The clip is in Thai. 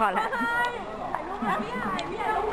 พอแล้วายลย